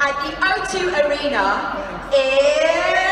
at the O2 Arena in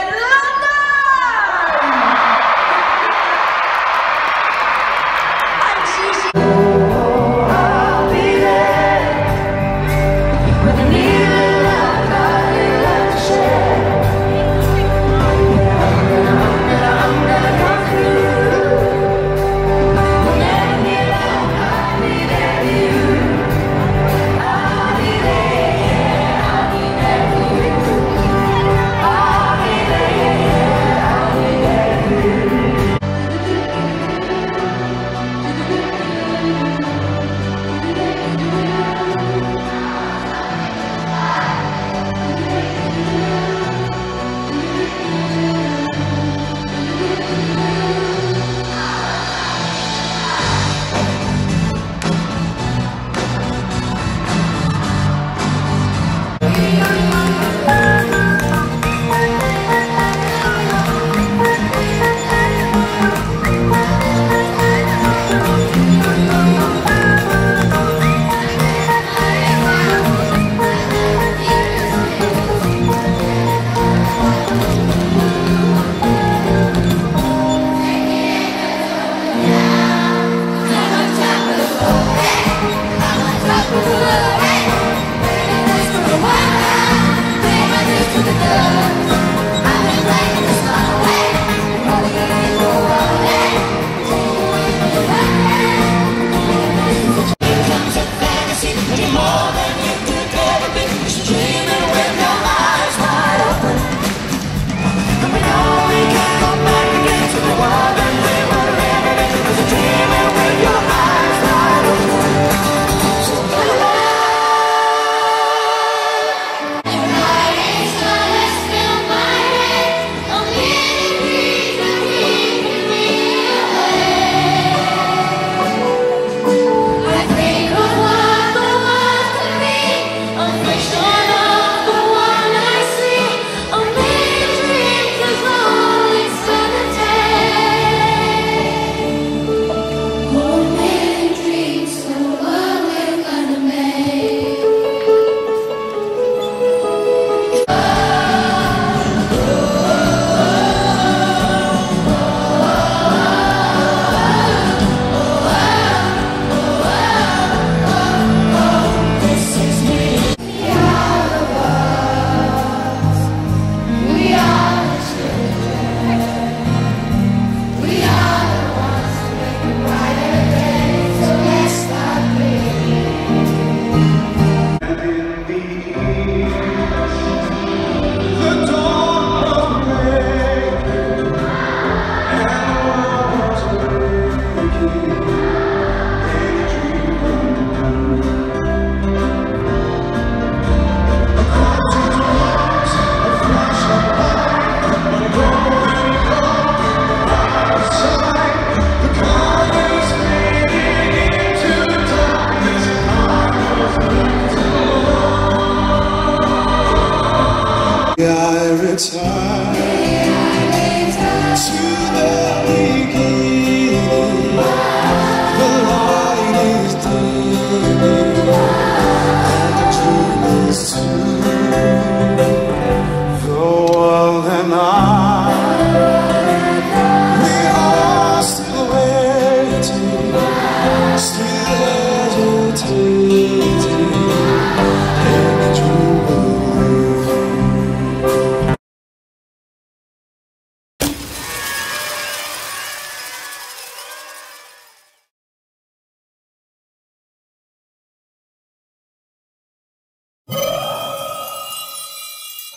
return to the.